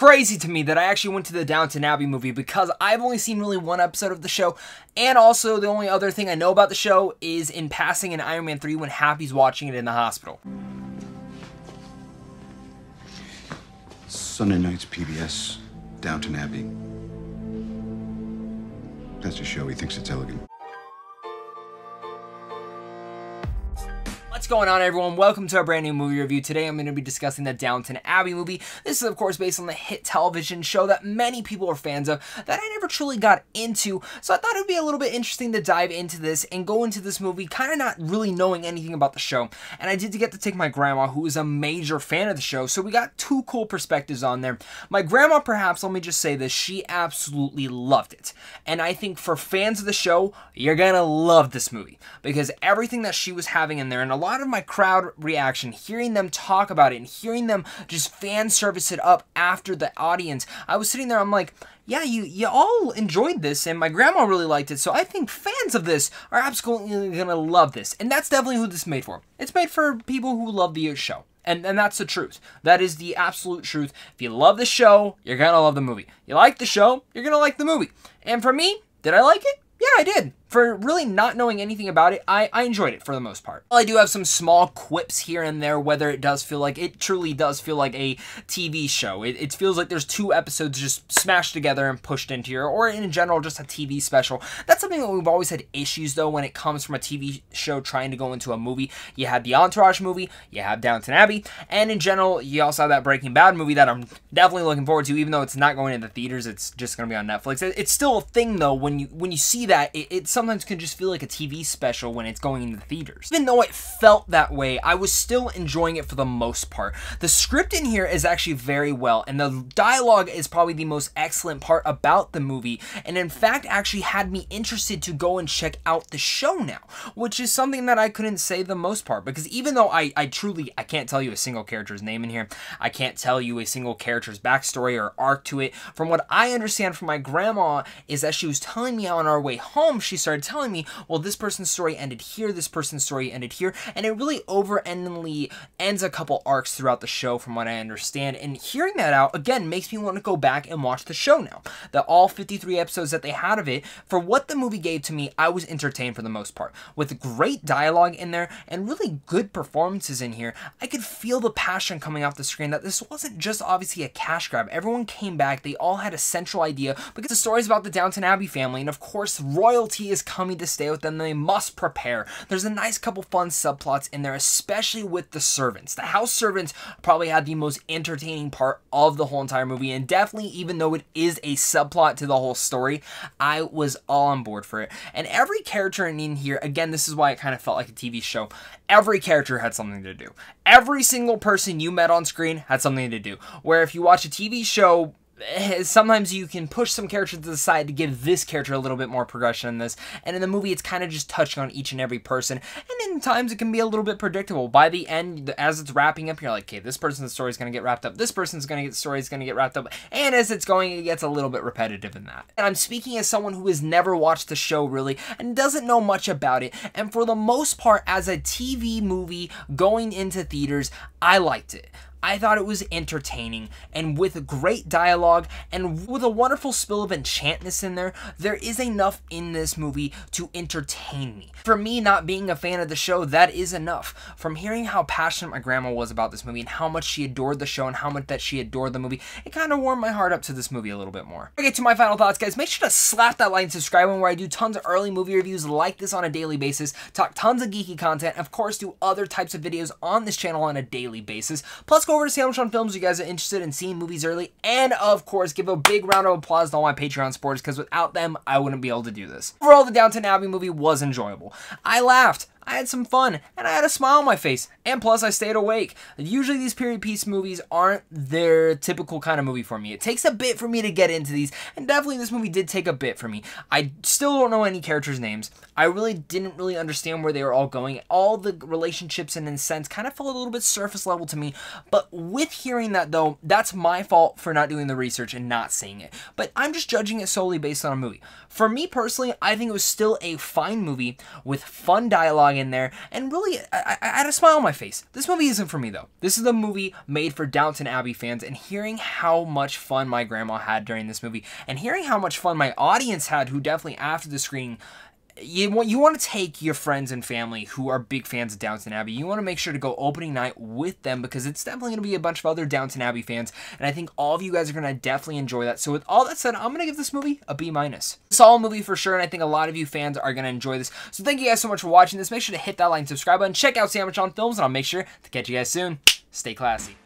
crazy to me that I actually went to the Downton Abbey movie because I've only seen really one episode of the show, and also the only other thing I know about the show is in passing in Iron Man 3 when Happy's watching it in the hospital. Sunday nights, PBS, Downton Abbey. That's a show. He thinks it's elegant. Going on everyone? Welcome to a brand new movie review. Today I'm going to be discussing the Downton Abbey movie. This is of course based on the hit television show that many people are fans of that I never truly got into. So I thought it would be a little bit interesting to dive into this and go into this movie kind of not really knowing anything about the show. And I did get to take my grandma who is a major fan of the show. So we got two cool perspectives on there. My grandma perhaps, let me just say this, she absolutely loved it. And I think for fans of the show, you're going to love this movie because everything that she was having in there and a lot of my crowd reaction, hearing them talk about it and hearing them just fan service it up after the audience, I was sitting there, I'm like, yeah, you, you all enjoyed this, and my grandma really liked it, so I think fans of this are absolutely gonna love this. And that's definitely who this is made for. It's made for people who love the show. And, and that's the truth. That is the absolute truth. If you love the show, you're gonna love the movie. You like the show, you're gonna like the movie. And for me, did I like it? Yeah, I did for really not knowing anything about it, I, I enjoyed it for the most part. While I do have some small quips here and there, whether it does feel like, it truly does feel like a TV show. It, it feels like there's two episodes just smashed together and pushed into here, or in general, just a TV special. That's something that we've always had issues, though, when it comes from a TV show trying to go into a movie. You had the Entourage movie, you have Downton Abbey, and in general, you also have that Breaking Bad movie that I'm definitely looking forward to, even though it's not going into the theaters, it's just going to be on Netflix. It, it's still a thing, though, when you when you see that, it, it's sometimes can just feel like a TV special when it's going into the theaters. Even though it felt that way, I was still enjoying it for the most part. The script in here is actually very well, and the dialogue is probably the most excellent part about the movie, and in fact actually had me interested to go and check out the show now, which is something that I couldn't say the most part, because even though I, I truly, I can't tell you a single character's name in here, I can't tell you a single character's backstory or arc to it, from what I understand from my grandma is that she was telling me on our way home, she started telling telling me, well, this person's story ended here, this person's story ended here, and it really over-endingly ends a couple arcs throughout the show from what I understand, and hearing that out, again, makes me want to go back and watch the show now. The all 53 episodes that they had of it, for what the movie gave to me, I was entertained for the most part. With great dialogue in there, and really good performances in here, I could feel the passion coming off the screen that this wasn't just obviously a cash grab. Everyone came back, they all had a central idea, because the story is about the Downton Abbey family, and of course, royalty is coming to stay with them, they must prepare. There's a nice couple fun subplots in there, especially with the servants. The house servants probably had the most entertaining part of the whole entire movie, and definitely, even though it is a subplot to the whole story, I was all on board for it. And every character in here, again, this is why it kind of felt like a TV show, every character had something to do. Every single person you met on screen had something to do. Where if you watch a TV show sometimes you can push some characters to the side to give this character a little bit more progression in this. And in the movie, it's kind of just touching on each and every person. And in times, it can be a little bit predictable. By the end, as it's wrapping up, you're like, okay, this person's story is going to get wrapped up. This person's going to get story is going to get wrapped up. And as it's going, it gets a little bit repetitive in that. And I'm speaking as someone who has never watched the show really and doesn't know much about it. And for the most part, as a TV movie going into theaters, I liked it. I thought it was entertaining and with great dialogue and with a wonderful spill of enchantness in there, there is enough in this movie to entertain me. For me, not being a fan of the show, that is enough. From hearing how passionate my grandma was about this movie and how much she adored the show and how much that she adored the movie, it kind of warmed my heart up to this movie a little bit more. I get to my final thoughts, guys. Make sure to slap that like and subscribe where I do tons of early movie reviews like this on a daily basis, talk tons of geeky content, of course do other types of videos on this channel on a daily basis. Plus, go over to Sandwich Films you guys are interested in seeing movies early. And of course, give a big round of applause to all my Patreon supporters because without them, I wouldn't be able to do this. Overall, the Downton Abbey movie was enjoyable. I laughed. I had some fun, and I had a smile on my face, and plus I stayed awake. Usually these period piece movies aren't their typical kind of movie for me. It takes a bit for me to get into these, and definitely this movie did take a bit for me. I still don't know any characters' names. I really didn't really understand where they were all going. All the relationships and in sense kind of felt a little bit surface level to me, but with hearing that though, that's my fault for not doing the research and not seeing it. But I'm just judging it solely based on a movie. For me personally, I think it was still a fine movie with fun dialogue in there, and really, I, I, had a smile on my face. This movie isn't for me though. This is a movie made for Downton Abbey fans, and hearing how much fun my grandma had during this movie, and hearing how much fun my audience had, who definitely after the screening you want you want to take your friends and family who are big fans of Downton Abbey. You want to make sure to go opening night with them because it's definitely going to be a bunch of other Downton Abbey fans, and I think all of you guys are going to definitely enjoy that. So with all that said, I'm going to give this movie a B minus. Solid movie for sure, and I think a lot of you fans are going to enjoy this. So thank you guys so much for watching this. Make sure to hit that like and subscribe button. Check out Sandwich John Films, and I'll make sure to catch you guys soon. Stay classy.